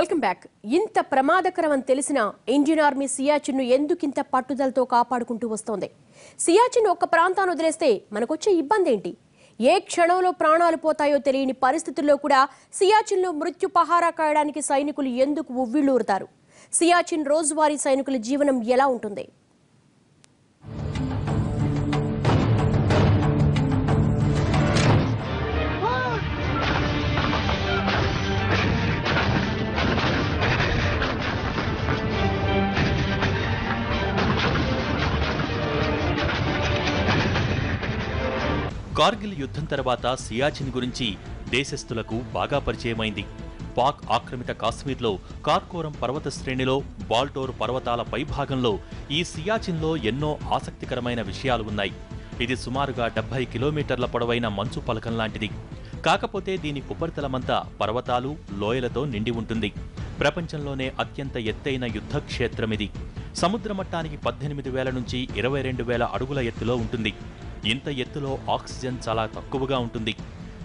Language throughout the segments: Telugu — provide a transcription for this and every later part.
Welcome back. ఇంత ప్రమాదకరం అని తెలిసిన ఇండియన్ ఆర్మీ సియాచిన్ను ఎందుకింత పట్టుదలతో కాపాడుకుంటూ వస్తోంది? సియాచిన్ ఒక్క ప్రాంతాన్ని వదిలేస్తే మనకొచ్చే ఇబ్బంది ఏంటి ఏ క్షణంలో ప్రాణాలు పోతాయో తెలియని పరిస్థితుల్లో కూడా సియాచిన్లో మృత్యు పహారా కాయడానికి సైనికులు ఎందుకు ఉవ్విళ్ళూరుతారు? సియాచిన్ రోజువారీ సైనికుల జీవనం ఎలా ఉంటుంది? కార్గిల్ యుద్ధం తర్వాత సియాచిన్ గురించి దేశస్థులకు బాగా పరిచయమైంది. పాక్ ఆక్రమిత కాశ్మీర్లో కార్కోరం పర్వత శ్రేణిలో బాల్టోర్ పర్వతాల పైభాగంలో ఈ సియాచిన్లో ఎన్నో ఆసక్తికరమైన విషయాలు ఉన్నాయి. ఇది సుమారుగా డెబ్బై కిలోమీటర్ల పొడవైన మంచు పలకం లాంటిది. కాకపోతే దీని ఉపరితలమంతా పర్వతాలు లోయలతో నిండి ఉంటుంది. ప్రపంచంలోనే అత్యంత ఎత్తైన యుద్ధ క్షేత్రం ఇది సముద్ర మట్టానికి పద్దెనిమిది వేల నుంచి ఇరవై రెండు వేల అడుగుల ఎత్తులో ఉంటుంది. ఇంత ఎత్తులో ఆక్సిజన్ చాలా తక్కువగా ఉంటుంది.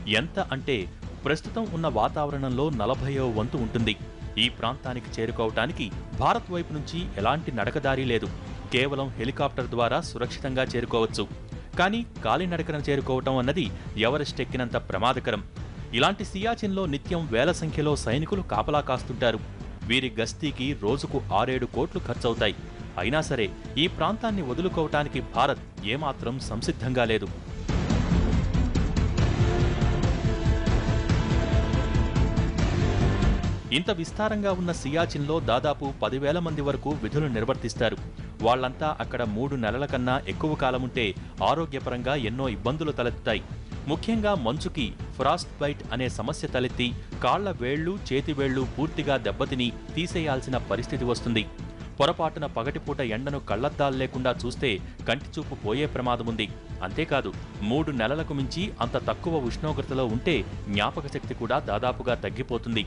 ఎంత అంటే ప్రస్తుతం ఉన్న వాతావరణంలో నలభయో వంతు ఉంటుంది. ఈ ప్రాంతానికి చేరుకోవటానికి భారత్ వైపు నుంచి ఎలాంటి నడకదారి లేదు. కేవలం హెలికాప్టర్ ద్వారా సురక్షితంగా చేరుకోవచ్చు. కానీ కాలినడకన చేరుకోవటం అన్నది ఎవరెస్ట్ ఎక్కినంత ప్రమాదకరం. ఇలాంటి సియాచిన్లో నిత్యం వేల సంఖ్యలో సైనికులు కాపలా కాస్తుంటారు. వీరి గస్తీకి రోజుకు ఆరేడు కోట్లు ఖర్చవుతాయి. అయినా సరే ఈ ప్రాంతాన్ని వదులుకోవటానికి భారత్ ఏమాత్రం సంసిద్ధంగా లేదు. ఇంత విస్తారంగా ఉన్న సియాచిన్లో దాదాపు పదివేల మంది వరకు విధులు నిర్వర్తిస్తారు. వాళ్ళంతా అక్కడ మూడు నెలల కన్నా ఎక్కువ కాలముంటే ఆరోగ్యపరంగా ఎన్నో ఇబ్బందులు తలెత్తుతాయి. ముఖ్యంగా మంచుకి ఫ్రాస్ట్ బైట్ అనే సమస్య తలెత్తి కాళ్ళ వేళ్ళు చేతివేళ్ళు పూర్తిగా దెబ్బతిని తీసేయాల్సిన పరిస్థితి వస్తుంది. పొరపాటున పగటిపూట ఎండను కళ్ళద్దాలు లేకుండా చూస్తే కంటిచూపు పోయే ప్రమాదముంది. అంతేకాదు మూడు నెలలకు మించి అంత తక్కువ ఉష్ణోగ్రతలో ఉంటే జ్ఞాపక శక్తి కూడా దాదాపుగా తగ్గిపోతుంది.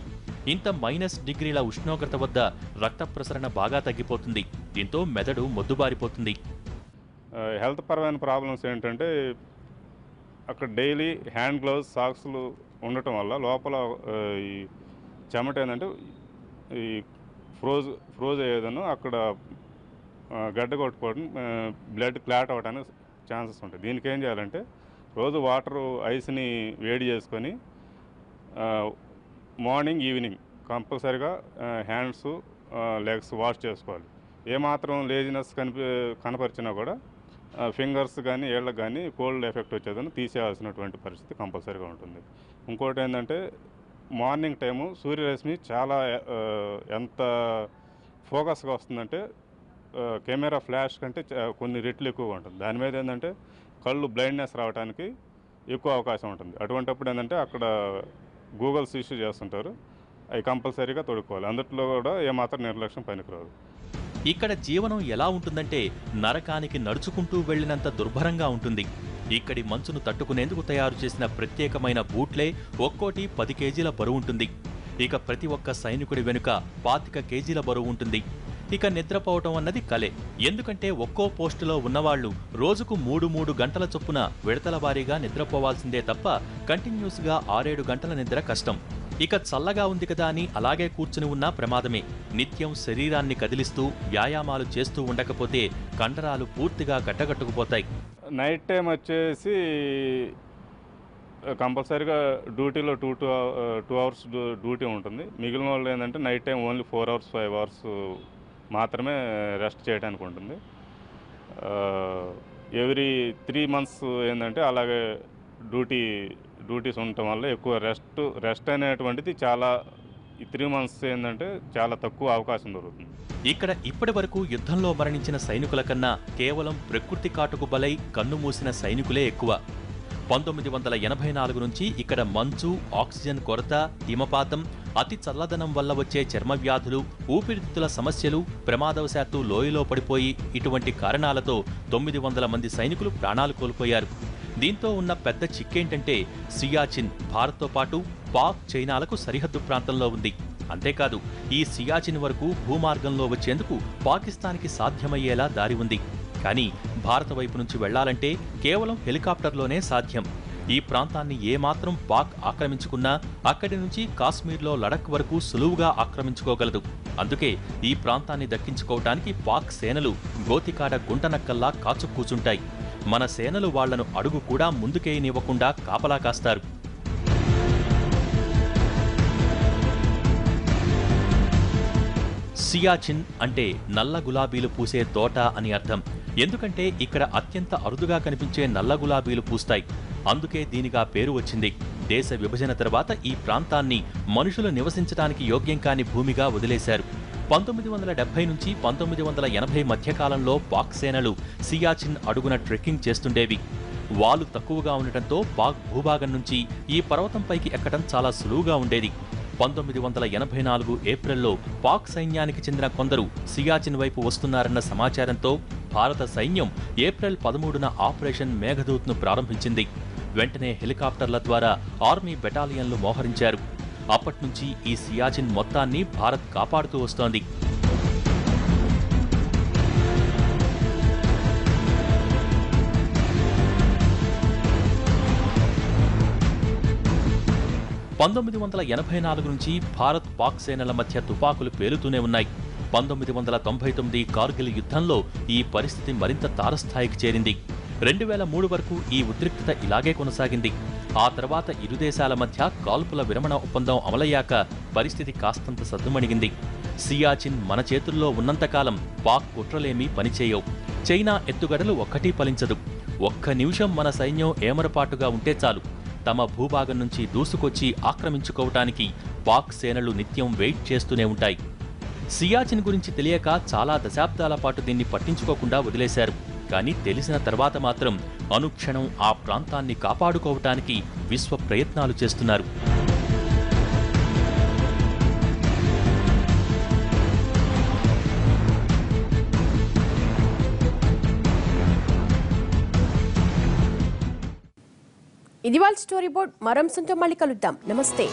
ఇంత మైనస్ డిగ్రీల ఉష్ణోగ్రత వద్ద రక్త ప్రసరణ బాగా తగ్గిపోతుంది. దీంతో మెదడు మొద్దుబారిపోతుంది. హెల్త్ పరమైన ప్రాబ్లమ్స్ ఏంటంటే అక్కడ డైలీ హ్యాండ్ గ్లౌస్ సాక్స్లు ఉండటం వల్ల లోపల ఈ చెమట ఏంటంటే ఈ ఫ్రోజ్ ఫ్రోజ్ అయ్యేదను అక్కడ గడ్డ కొట్టుకోవడం బ్లడ్ క్లాట్ అవ్వడానికి ఛాన్సెస్ ఉంటాయి. దీనికి ఏం చేయాలంటే రోజు వాటర్ ఐస్ని వేడి చేసుకొని మార్నింగ్ ఈవినింగ్ కంపల్సరిగా హ్యాండ్స్ లెగ్స్ వాష్ చేసుకోవాలి. ఏమాత్రం లేజినెస్ కనిపి కనపరిచినా కూడా ఫింగర్స్ కానీ ఏళ్ళకి కానీ కోల్డ్ ఎఫెక్ట్ వచ్చేదని తీసేయాల్సినటువంటి పరిస్థితి కంపల్సరీగా ఉంటుంది. ఇంకోటి ఏంటంటే మార్నింగ్ టైము సూర్యరశ్మి చాలా ఎంత ఫోకస్గా వస్తుందంటే కెమెరా ఫ్లాష్ కంటే చా- కొన్ని రెట్లు ఎక్కువగా ఉంటుంది. దాని మీద ఏంటంటే కళ్ళు బ్లైండ్నెస్ రావడానికి ఎక్కువ అవకాశం ఉంటుంది. అటువంటప్పుడు ఏంటంటే అక్కడ గూగుల్స్ ఇష్యూ చేస్తుంటారు. అవి కంపల్సరీగా తొడుక్కోవాలి. అందుట్లో కూడా ఏమాత్రం నిర్లక్ష్యం పనికిరాదు. ఇక్కడ జీవనం ఎలా ఉంటుందంటే నరకానికి నడుచుకుంటూ వెళ్ళినంత దుర్భరంగా ఉంటుంది. ఇక్కడి మంచును తట్టుకునేందుకు తయారు చేసిన ప్రత్యేకమైన బూట్లే ఒక్కోటి పది కేజీల బరువు ఉంటుంది. ఇక ప్రతి ఒక్క సైనికుడి వెనుక పాతిక కేజీల బరువు ఉంటుంది. ఇక నిద్రపోవటం అన్నది కలే. ఎందుకంటే ఒక్కో పోస్టులో ఉన్నవాళ్ళు రోజుకు మూడు మూడు గంటల చొప్పున విడతల వారీగా నిద్రపోవాల్సిందే తప్ప కంటిన్యూస్గా ఆరేడు గంటల నిద్ర కష్టం. ఇక చల్లగా ఉంది కదా అని అలాగే కూర్చుని ఉన్నా ప్రమాదమే. నిత్యం శరీరాన్ని కదిలిస్తూ వ్యాయామాలు చేస్తూ ఉండకపోతే కండరాలు పూర్తిగా కట్టగట్టుకుపోతాయి నైట్ టైం వచ్చేసి కంపల్సరీగా డ్యూటీలో two two two hours duty ఉంటుంది. మిగిలిన వాళ్ళు ఏంటంటే night time only four hours five hours మాత్రమే రెస్ట్ చేయడానికి ఉంటుంది. ఎవ్రీ త్రీ మంత్స్ ఏంటంటే అలాగే డ్యూటీ డ్యూటీస్ ఉండటం వల్ల ఎక్కువ రెస్ట్ రెస్ట్ అనేటువంటిది చాలా ఈ త్రీ మంత్స్ ఏంటంటే చాలా తక్కువ అవకాశం దొరుకుతుంది. ఇక్కడ ఇప్పటి వరకు యుద్ధంలో మరణించిన సైనికుల కన్నా కేవలం ప్రకృతి కాటుకు బలై కన్ను మూసిన సైనికులే ఎక్కువ. పంతొమ్మిది వందల ఎనభై నాలుగు నుంచి ఇక్కడ మంచు ఆక్సిజన్ కొరత హిమపాతం అతి చల్లదనం వల్ల వచ్చే చర్మ వ్యాధులు ఊపిరితిత్తుల సమస్యలు ప్రమాదవశాత్తు లోయలో పడిపోయి ఇటువంటి కారణాలతో తొమ్మిది వందల మంది సైనికులు ప్రాణాలు కోల్పోయారు. దీంతో ఉన్న పెద్ద చిక్కేంటంటే సియాచిన్ భారత్తో పాటు పాక్ చైనాలకు సరిహద్దు ప్రాంతంలో ఉంది. అంతేకాదు ఈ సియాచిన్ వరకు భూమార్గంలో వచ్చేందుకు పాకిస్తాన్కి సాధ్యమయ్యేలా దారి ఉంది. కానీ భారత వైపు నుంచి వెళ్ళాలంటే కేవలం హెలికాప్టర్లోనే సాధ్యం. ఈ ప్రాంతాన్ని ఏమాత్రం పాక్ ఆక్రమించుకున్నా అక్కడి నుంచి కాశ్మీర్లో లడక్ వరకు సులువుగా ఆక్రమించుకోగలదు. అందుకే ఈ ప్రాంతాన్ని దక్కించుకోవటానికి పాక్ సేనలు గోతికాడ గుంటనక్కల్లా కాచు కూచుంటాయి మన సేనలు వాళ్ళను అడుగు కూడా ముందుకేయనివ్వకుండా కాపలా కాస్తారు. సియాచిన్ అంటే నల్ల గులాబీలు పూసే తోట అని అర్థం. ఎందుకంటే ఇక్కడ అత్యంత అరుదుగా కనిపించే నల్ల గులాబీలు పూస్తాయి. అందుకే దీనిగా పేరు వచ్చింది. దేశ విభజన తర్వాత ఈ ప్రాంతాన్ని మనుషులు నివసించడానికి యోగ్యం కాని భూమిగా వదిలేశారు. పంతొమ్మిది వందల డెబ్బై నుంచి పంతొమ్మిది వందల ఎనభై మధ్యకాలంలో పాక్ సేనలు సియాచిన్ అడుగున ట్రెక్కింగ్ చేస్తుండేవి. వాలు తక్కువగా ఉండటంతో పాక్ భూభాగం నుంచి ఈ పర్వతంపైకి ఎక్కడం చాలా సులువుగా ఉండేది. పంతొమ్మిది వందల ఎనభై నాలుగు ఏప్రిల్లో పాక్ సైన్యానికి చెందిన కొందరు సియాచిన్ వైపు వస్తున్నారన్న సమాచారంతో భారత సైన్యం ఏప్రిల్ పదమూడున ఆపరేషన్ మేఘదూత్ను ప్రారంభించింది. వెంటనే హెలికాప్టర్ల ద్వారా ఆర్మీ బెటాలియన్లు మోహరించారు. అప్పట్నుంచి ఈ సియాచిన్ మొత్తాన్ని భారత్ కాపాడుతూ వస్తోంది. పంతొమ్మిది వందల ఎనభై నాలుగు నుంచి భారత్ పాక్ సేనల మధ్య తుపాకులు పేలుతూనే ఉన్నాయి. పంతొమ్మిది వందల తొంభై తొమ్మిది కార్గిల్ యుద్ధంలో ఈ పరిస్థితి మరింత తారస్థాయికి చేరింది. రెండు వేల మూడు వరకు ఈ ఉద్రిక్తత ఇలాగే కొనసాగింది. ఆ తర్వాత ఇరు దేశాల మధ్య కాల్పుల విరమణ ఒప్పందం అమలయ్యాక పరిస్థితి కాస్తంత సద్దుమణిగింది. సియాచిన్ మన చేతుల్లో ఉన్నంతకాలం పాక్ కుట్రలేమీ పనిచేయవు. చైనా ఎత్తుగడలు ఒక్కటీ ఫలించదు. ఒక్క నిమిషం మన సైన్యం ఏమరపాటుగా ఉంటే చాలు. తమ భూభాగం నుంచి దూసుకొచ్చి ఆక్రమించుకోవటానికి పాక్ సేనలు నిత్యం వెయిట్ చేస్తూనే ఉంటాయి. సియాచిన్ గురించి తెలియక చాలా దశాబ్దాల పాటు దీన్ని పట్టించుకోకుండా వదిలేశారు. కానీ తెలిసిన తర్వాత మాత్రం అనుక్షణం ఆ ప్రాంతాన్ని కాపాడుకోవటానికి విశ్వ ప్రయత్నాలు చేస్తున్నారు. ఇది వాళ్ళ స్టోరీ బోర్డ్ మరంసంతో మళ్ళీ కలుద్దాం. నమస్తే.